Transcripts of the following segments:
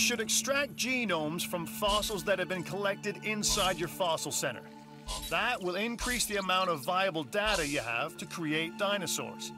should extract genomes from fossils that have been collected inside your fossil center. That will increase the amount of viable data you have to create dinosaurs.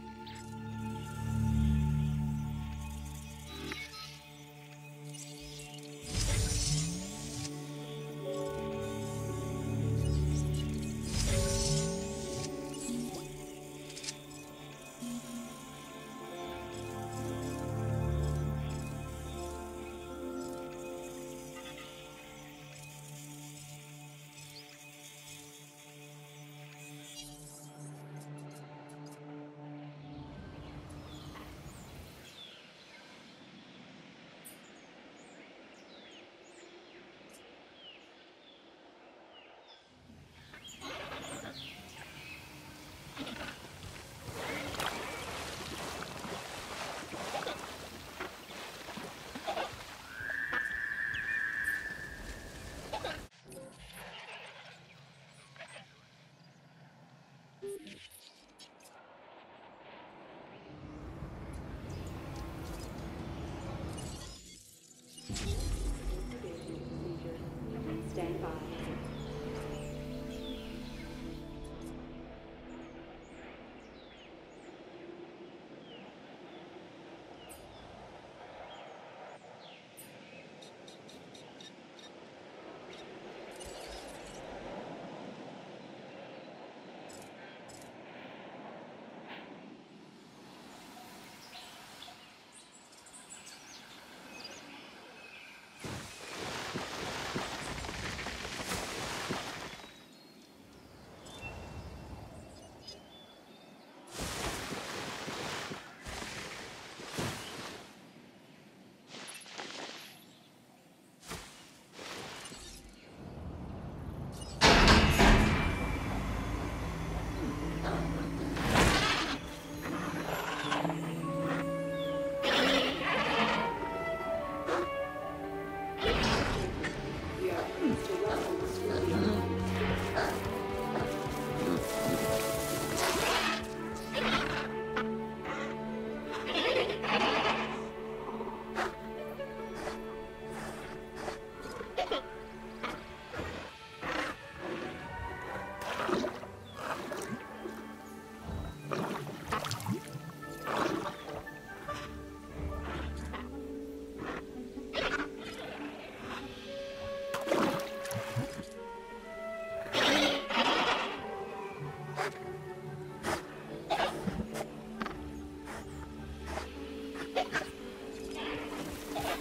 Stand by.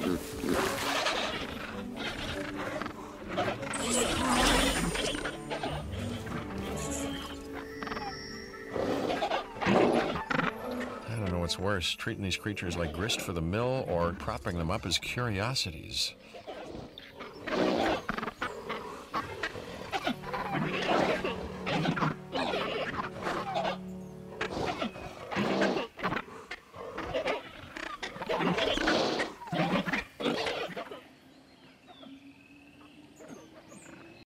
I don't know what's worse, treating these creatures like grist for the mill or propping them up as curiosities.